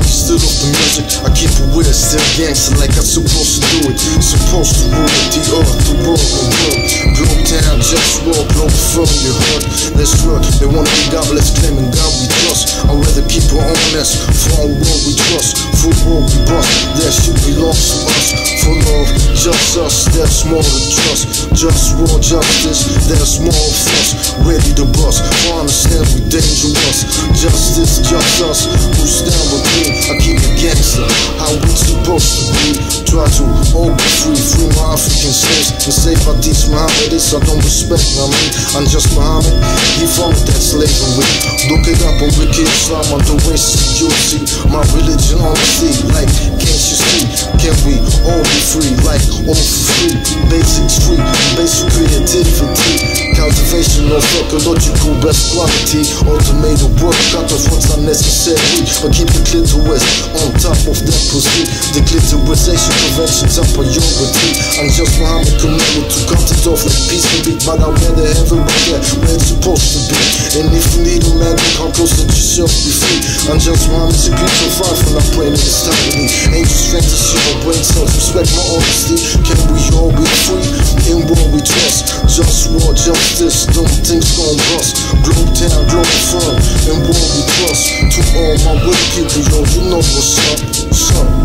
off the music. I keep it weird, still gangster like I'm supposed to do it. Supposed to rule the earth, the world, the world. Globe town, just walk, globe from your heart. Let's work. They wanna be godless, claiming God we trust. I'd rather keep it honest our world we trust. For world we bust, that shit belongs to us. For love, just us, that's more than trust. Just war, justice, that's more of us. Ready to bust, for understand we dangerous. Justice, just us, who stand with me. I keep it gangster, how we supposed to be. Try to be free, free my African slaves. And if I teach Muhammad this, I don't respect, I mean, I'm just Muhammad. He found that slavery. Look it up on Wiki Islam on the West, you'll see my religion on the sea. Like, can't you see? Can we all be free? Like, all for free. Basics free, basic creativity. Cultivation of ecological best quality. Automated work, cut off what's unnecessary. But keep the clitoris on top of that pussy. The clitorisation prevention's a priority. I'm just Muhammad commanded to cut it off like peace can be. But I rather have it right there where it's supposed to be. And if you need a man, come close to yourself be free. I'm just Muhammad's a great five when I'm praying in this time with me. Angel strength to see my brain cells, respect my honesty. Can we all be free in what we trust? Just war, justice, don't things gon' bust. Globe town, globe firm, and what we trust. To all my good people, yo, you know what's up. What's up?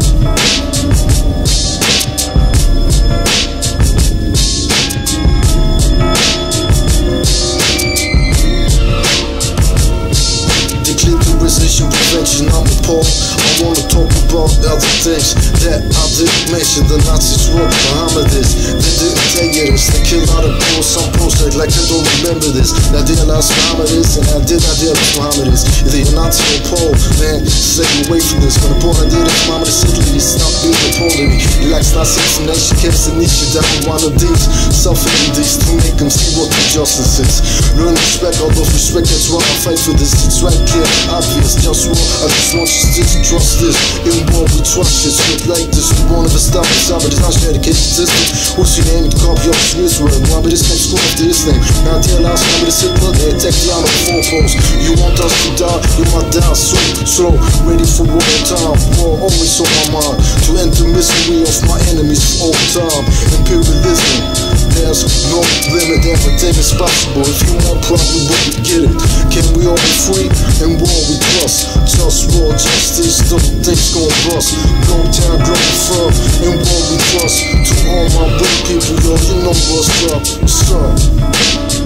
Mention. The Nazis wrote Muhammad like they don't remember this. Now they realize Muhammad is, and I did not realize Muhammad is. Either you're Nazi or Pole, man, stay away from this. When the point I did is Muhammad is Italy, stop being a Pole He likes Nazi nation, keeps an issue down one of these. Suffering these to make them see what the justice is. Learn respect, all those respect, that's why I fight for this. It's right clear, obvious, just war. I just want you to trust this. In war, we trust this. Shit like this, we won't ever stop it's not dedicated system. Who's your name? Copy off Swiss word. One but this name, school after this Now tell us, number this Hitler, they attack the on the four posts. You want us to die, you might die soon. Slow, ready for war time. War always on my mind. To end the misery of my enemies for all time. Imperialism. There's no limit, everything is possible. If you want probably we get it. Can we all be free and war we trust? Just war, justice, don't things gon' bust. Go town, grow firm and war we trust. To all my brave people, yo, you know what's up. What's up?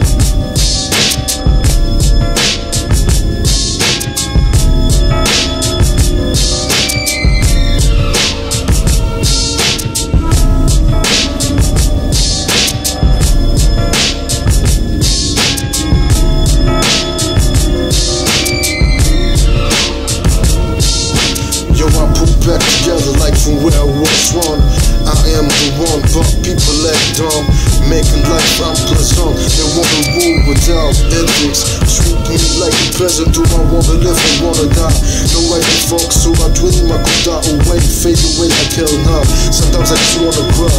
Making life unpleasant. They wanna rule without ethics. Treat me like a peasant. Do I wanna live or wanna die? No way to fuck, so I dream I could die away, fade away I hell now. Sometimes I just wanna cry,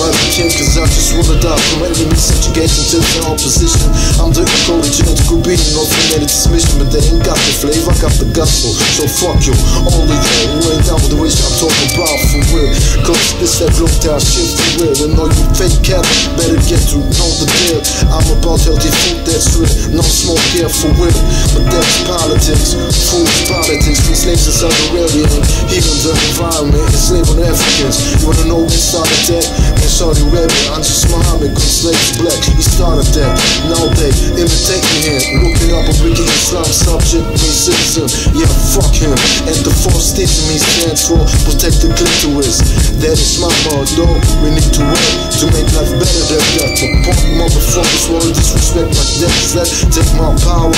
but I can't cause I just wanna die. From enemy subjugation to the opposition. I'm the encoded genetic being of humanity mission, but they ain't got the flavor, I got the gospel. So fuck you, only you who ain't down with the wish I'm talking about for real. Cause this that look down shit for real. And all you fake cats better get to know the deal. I'm about healthy food that's real, no smoke here for real. But that's politics, food's politics. Free slaves in Saudi Arabia and healing the environment, enslaving Africans. You wanna know who started that? In Saudi Arabia, I'm just Muhammad, cause slaves black. He started that. Now they imitate him. Look up, a WikiIslam subject, racism. Yeah, fuck him. And the four sticks me stands for protect the clitoris. That is my motto. We need to work to make life better than that. But punk motherfuckers wanna disrespect that. Is that take my power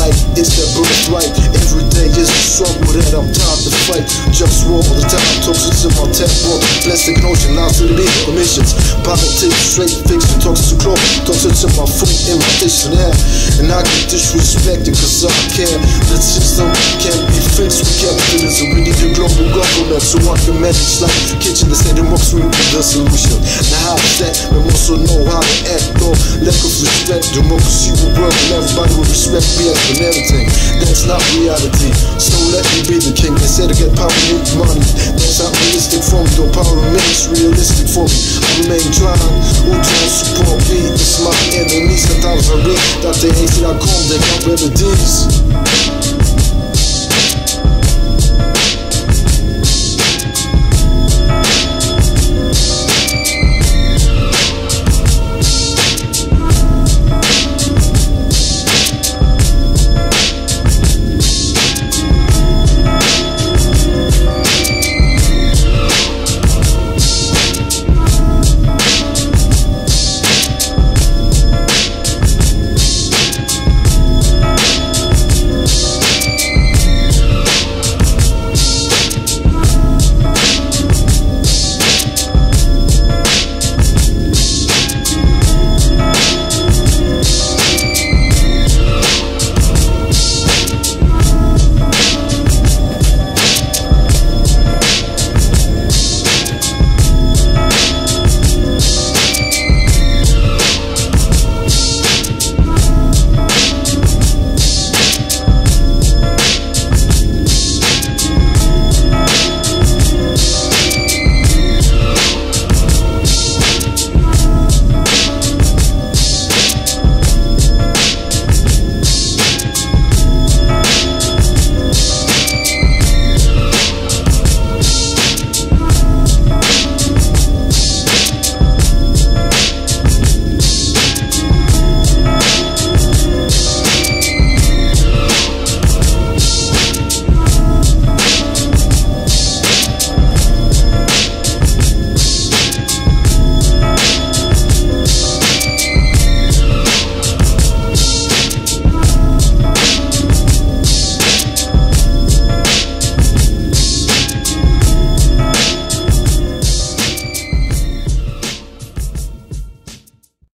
like it's their birthright. Is a struggle that I'm tired to fight. Just raw all the time. Toxic to my tap walk, plastic notion, now to the big emissions. Politics, straight fiction, toxic to close, toxic to my food in my dictionary. And I get disrespected cause I care. The system can't be fixed with capitalism. We need a global government so I can manage like kitchen the most we the solution. Now how is that? We also know how to act though. Lack of respect, democracy will work and everybody will respect me and everything. That's not reality. So let me be the king. They to get power, need money. That's not realistic for me. Though power remains realistic for me. I remain trying. Who don't support me? It's my enemies. Sometimes I read that they ain't that come. They got remedies.